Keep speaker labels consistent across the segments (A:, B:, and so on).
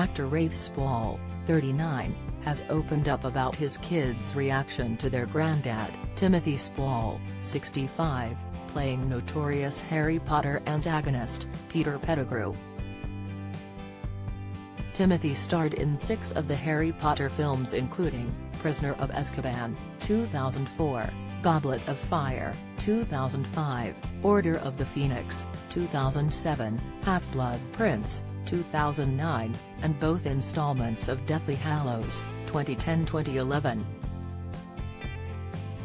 A: Actor Rafe Spall, 39, has opened up about his kids' reaction to their granddad, Timothy Spall, 65, playing notorious Harry Potter antagonist, Peter Pettigrew. Timothy starred in six of the Harry Potter films including, Prisoner of Azkaban, 2004, Goblet of Fire, 2005, Order of the Phoenix, 2007, Half-Blood Prince, 2009, and both installments of Deathly Hallows, 2010-2011.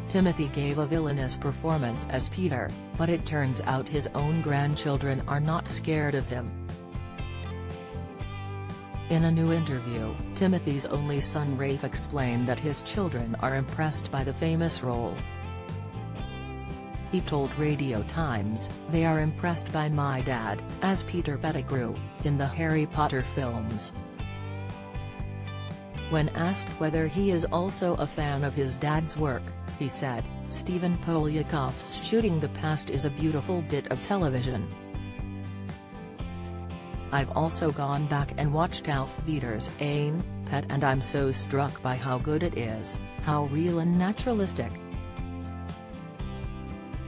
A: Timothy gave a villainous performance as Peter, but it turns out his own grandchildren are not scared of him. In a new interview, Timothy's only son Rafe explained that his children are impressed by the famous role. He told Radio Times, they are impressed by my dad, as Peter Pettigrew, in the Harry Potter films. When asked whether he is also a fan of his dad's work, he said, Stephen Poliakoff's Shooting the Past is a beautiful bit of television. I've also gone back and watched Auf Wiedersehen, Ein, Pet and I'm so struck by how good it is, how real and naturalistic.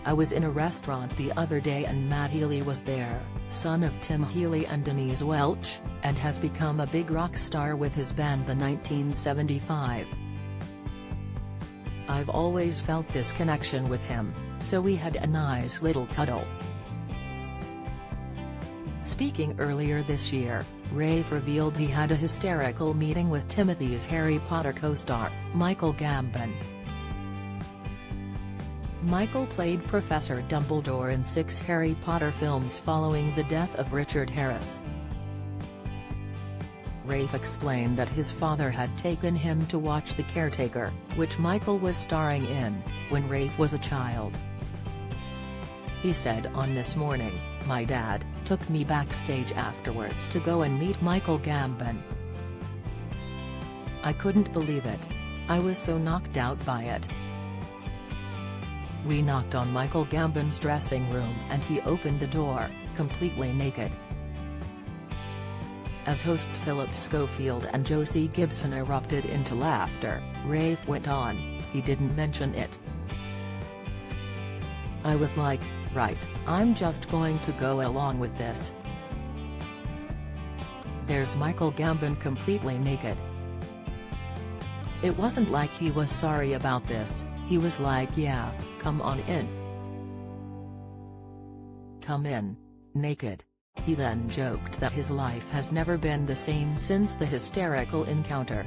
A: I was in a restaurant the other day and Matt Healy was there, son of Tim Healy and Denise Welch, and has become a big rock star with his band The 1975. I've always felt this connection with him, so we had a nice little cuddle. Speaking earlier this year, Rafe revealed he had a hysterical meeting with Timothy's Harry Potter co-star, Michael Gambon. Michael played Professor Dumbledore in six Harry Potter films following the death of Richard Harris. Rafe explained that his father had taken him to watch The Caretaker, which Michael was starring in, when Rafe was a child. He said on This Morning, my dad, took me backstage afterwards to go and meet Michael Gambon. I couldn't believe it. I was so knocked out by it. We knocked on Michael Gambon's dressing room and he opened the door, completely naked. As hosts Philip Schofield and Josie Gibson erupted into laughter, Rafe went on, he didn't mention it. I was like, right, I'm just going to go along with this. There's Michael Gambon completely naked. It wasn't like he was sorry about this, he was like yeah, come on in. Come in. Naked. He then joked that his life has never been the same since the hysterical encounter.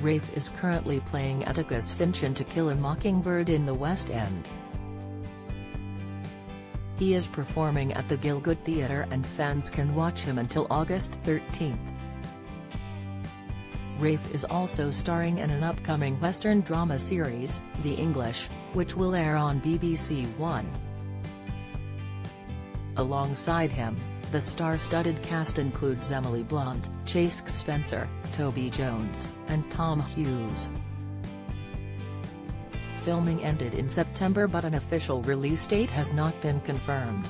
A: Rafe is currently playing Atticus Finch in To Kill a Mockingbird in the West End. He is performing at the Gielgud Theatre and fans can watch him until August 13. Rafe is also starring in an upcoming Western drama series, The English, which will air on BBC One. Alongside him, the star-studded cast includes Emily Blunt, Chaske Spencer, Toby Jones, and Tom Hughes. Filming ended in September but an official release date has not been confirmed.